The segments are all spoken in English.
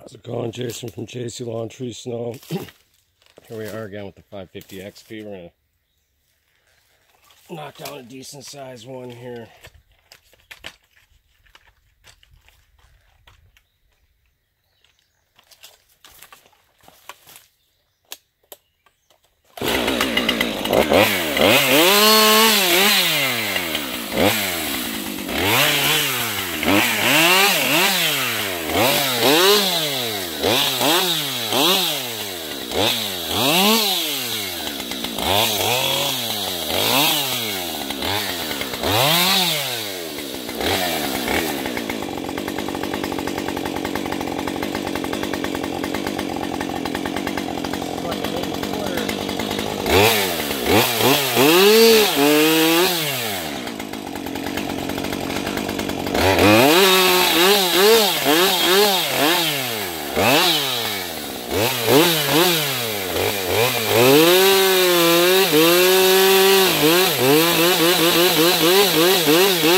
How's it going? Jason from JC Lawn Tree Snow. Here we are again with the 550 XP. We're going to knock down a decent sized one here. Música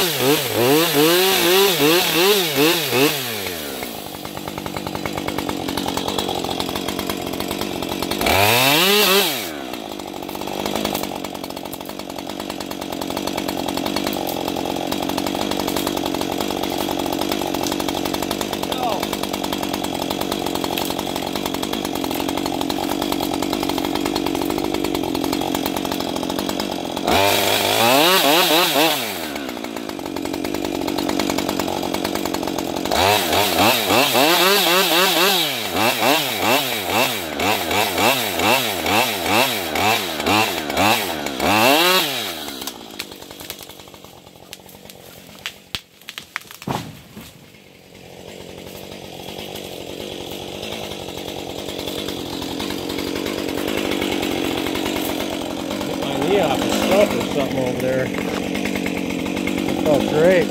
off or something over there. That felt great.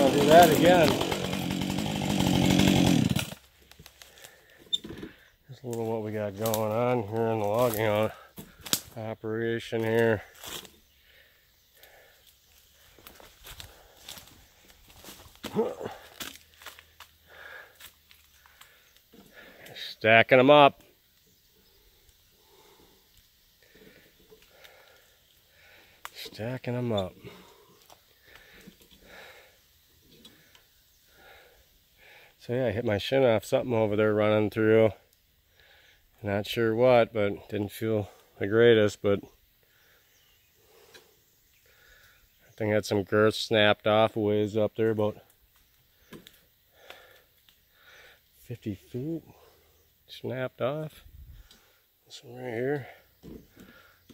I'll do that again. Just a little what we got going on here in the logging on operation here. Stacking them up. Stacking them up. So yeah, I hit my shin off something over there running through. Not sure what, but didn't feel the greatest, but I think I had some girth snapped off a ways up there, about 50 feet. Snapped off. This one right here.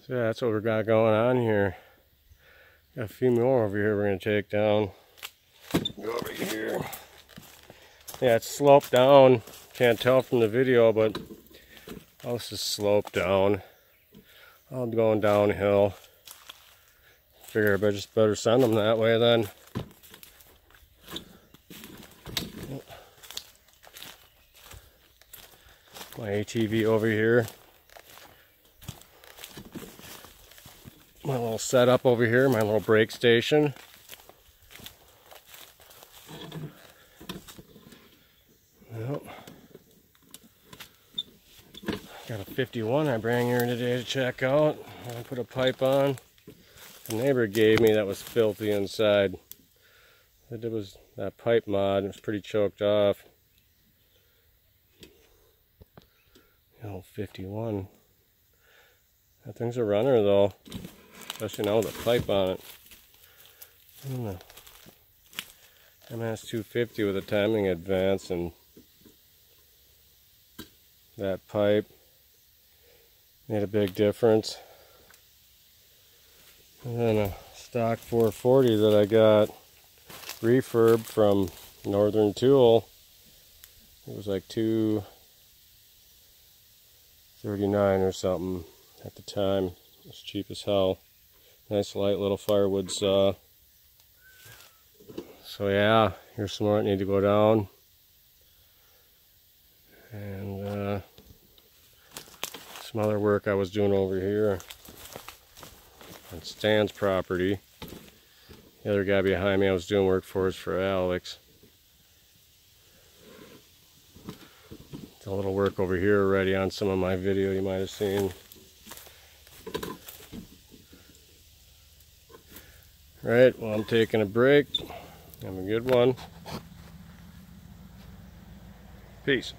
So yeah, that's what we got going on here. Got a few more over here we're going to take down. Go over here. Yeah, it's sloped down. Can't tell from the video, but house is sloped down. I'm going downhill. Figure I just better send them that way then. My ATV over here. My little setup over here, my little break station. Yep. Got a 51 I bring here today to check out. I put a pipe on. The neighbor gave me that was filthy inside. It was that pipe mod. It was pretty choked off. The 51. That thing's a runner though. Especially now with a pipe on it. Hmm. MS250 with a timing advance and that pipe made a big difference. And then a stock 440 that I got refurb from Northern Tool. It was like 239 or something at the time. It was cheap as hell. Nice light little firewood saw. So yeah, here's some more that need to go down. And uh, some other work I was doing over here on Stan's property. The other guy behind me I was doing work for is for Alex. a little work over here already on some of my video you might have seen. Right, well I'm taking a break. Have a good one. Peace.